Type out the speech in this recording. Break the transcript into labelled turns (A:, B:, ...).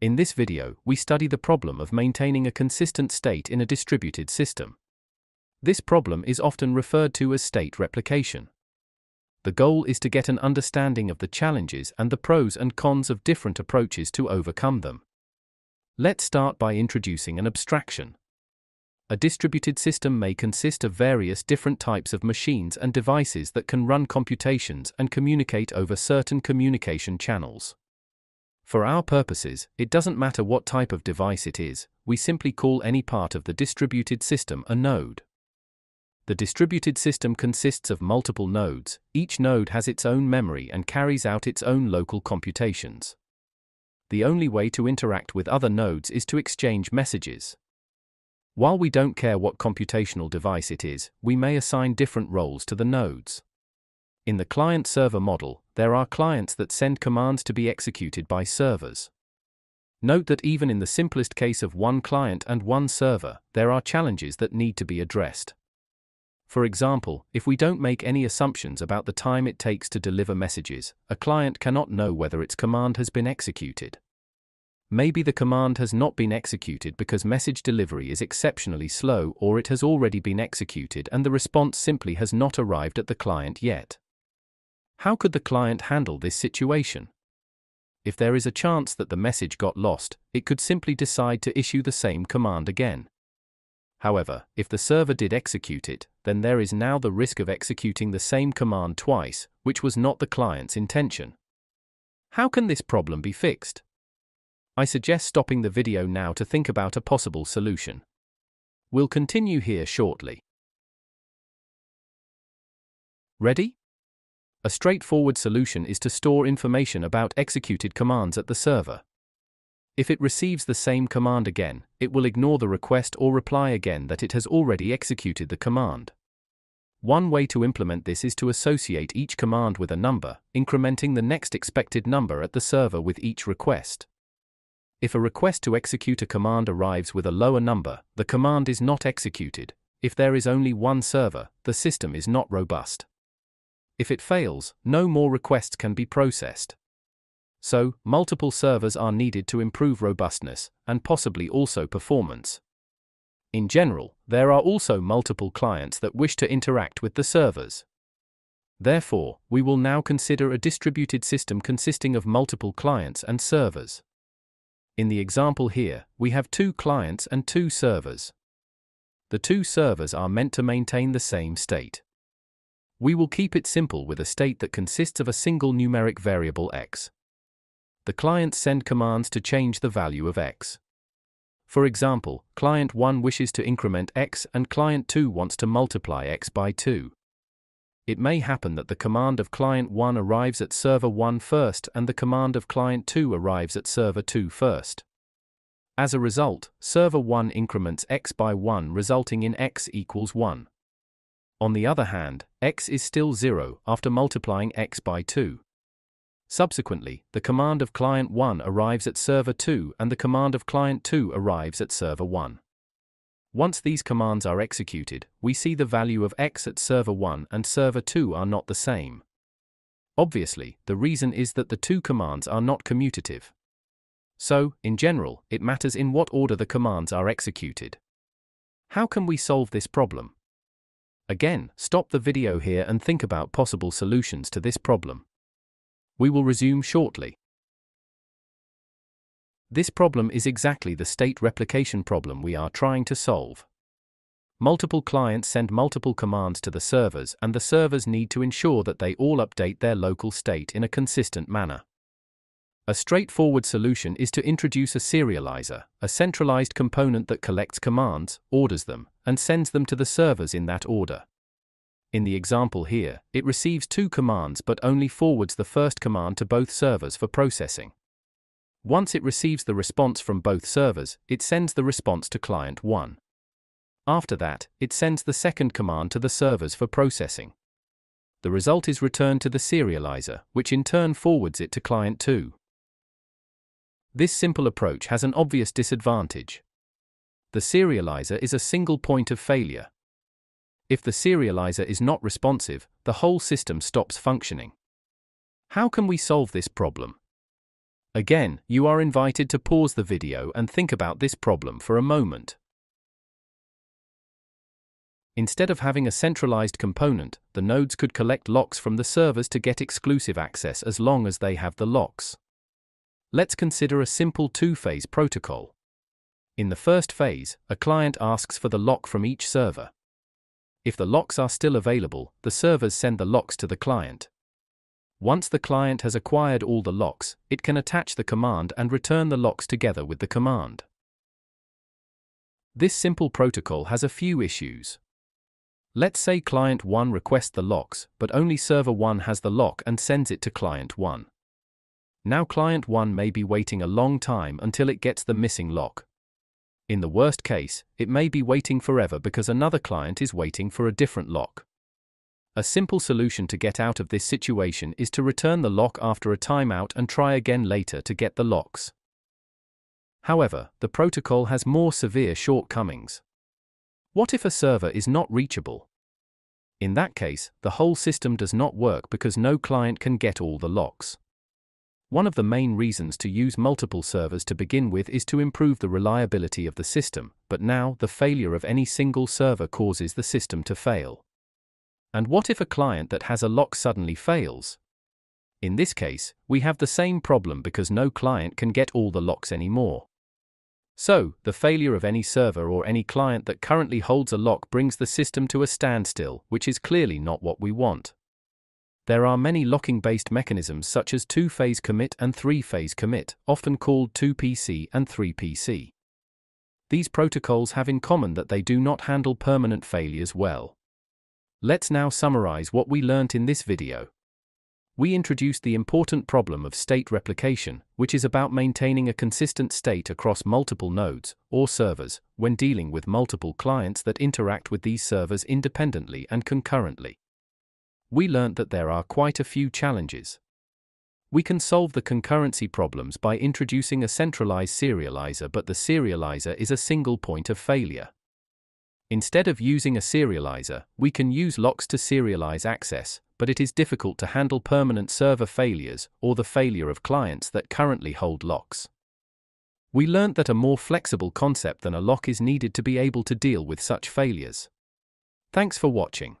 A: In this video, we study the problem of maintaining a consistent state in a distributed system. This problem is often referred to as state replication. The goal is to get an understanding of the challenges and the pros and cons of different approaches to overcome them. Let's start by introducing an abstraction. A distributed system may consist of various different types of machines and devices that can run computations and communicate over certain communication channels. For our purposes, it doesn't matter what type of device it is, we simply call any part of the distributed system a node. The distributed system consists of multiple nodes, each node has its own memory and carries out its own local computations. The only way to interact with other nodes is to exchange messages. While we don't care what computational device it is, we may assign different roles to the nodes. In the client server model, there are clients that send commands to be executed by servers. Note that even in the simplest case of one client and one server, there are challenges that need to be addressed. For example, if we don't make any assumptions about the time it takes to deliver messages, a client cannot know whether its command has been executed. Maybe the command has not been executed because message delivery is exceptionally slow or it has already been executed and the response simply has not arrived at the client yet. How could the client handle this situation? If there is a chance that the message got lost, it could simply decide to issue the same command again. However, if the server did execute it, then there is now the risk of executing the same command twice, which was not the client's intention. How can this problem be fixed? I suggest stopping the video now to think about a possible solution. We'll continue here shortly. Ready? A straightforward solution is to store information about executed commands at the server. If it receives the same command again, it will ignore the request or reply again that it has already executed the command. One way to implement this is to associate each command with a number, incrementing the next expected number at the server with each request. If a request to execute a command arrives with a lower number, the command is not executed. If there is only one server, the system is not robust. If it fails, no more requests can be processed. So, multiple servers are needed to improve robustness, and possibly also performance. In general, there are also multiple clients that wish to interact with the servers. Therefore, we will now consider a distributed system consisting of multiple clients and servers. In the example here, we have two clients and two servers. The two servers are meant to maintain the same state. We will keep it simple with a state that consists of a single numeric variable x the clients send commands to change the value of x. For example, client 1 wishes to increment x and client 2 wants to multiply x by 2. It may happen that the command of client 1 arrives at server 1 first and the command of client 2 arrives at server 2 first. As a result, server 1 increments x by 1 resulting in x equals 1. On the other hand, x is still 0 after multiplying x by 2. Subsequently, the command of client 1 arrives at server 2 and the command of client 2 arrives at server 1. Once these commands are executed, we see the value of x at server 1 and server 2 are not the same. Obviously, the reason is that the two commands are not commutative. So, in general, it matters in what order the commands are executed. How can we solve this problem? Again, stop the video here and think about possible solutions to this problem. We will resume shortly. This problem is exactly the state replication problem we are trying to solve. Multiple clients send multiple commands to the servers, and the servers need to ensure that they all update their local state in a consistent manner. A straightforward solution is to introduce a serializer, a centralized component that collects commands, orders them, and sends them to the servers in that order. In the example here, it receives two commands but only forwards the first command to both servers for processing. Once it receives the response from both servers, it sends the response to client 1. After that, it sends the second command to the servers for processing. The result is returned to the serializer, which in turn forwards it to client 2. This simple approach has an obvious disadvantage. The serializer is a single point of failure, if the serializer is not responsive, the whole system stops functioning. How can we solve this problem? Again, you are invited to pause the video and think about this problem for a moment. Instead of having a centralized component, the nodes could collect locks from the servers to get exclusive access as long as they have the locks. Let's consider a simple two-phase protocol. In the first phase, a client asks for the lock from each server. If the locks are still available, the servers send the locks to the client. Once the client has acquired all the locks, it can attach the command and return the locks together with the command. This simple protocol has a few issues. Let's say client 1 requests the locks, but only server 1 has the lock and sends it to client 1. Now client 1 may be waiting a long time until it gets the missing lock. In the worst case, it may be waiting forever because another client is waiting for a different lock. A simple solution to get out of this situation is to return the lock after a timeout and try again later to get the locks. However, the protocol has more severe shortcomings. What if a server is not reachable? In that case, the whole system does not work because no client can get all the locks. One of the main reasons to use multiple servers to begin with is to improve the reliability of the system, but now the failure of any single server causes the system to fail. And what if a client that has a lock suddenly fails? In this case, we have the same problem because no client can get all the locks anymore. So, the failure of any server or any client that currently holds a lock brings the system to a standstill, which is clearly not what we want. There are many locking based mechanisms such as two phase commit and three phase commit, often called 2PC and 3PC. These protocols have in common that they do not handle permanent failures well. Let's now summarize what we learnt in this video we introduced the important problem of state replication, which is about maintaining a consistent state across multiple nodes, or servers, when dealing with multiple clients that interact with these servers independently and concurrently. We learnt that there are quite a few challenges. We can solve the concurrency problems by introducing a centralized serializer, but the serializer is a single point of failure. Instead of using a serializer, we can use locks to serialize access, but it is difficult to handle permanent server failures or the failure of clients that currently hold locks. We learnt that a more flexible concept than a lock is needed to be able to deal with such failures. Thanks for watching.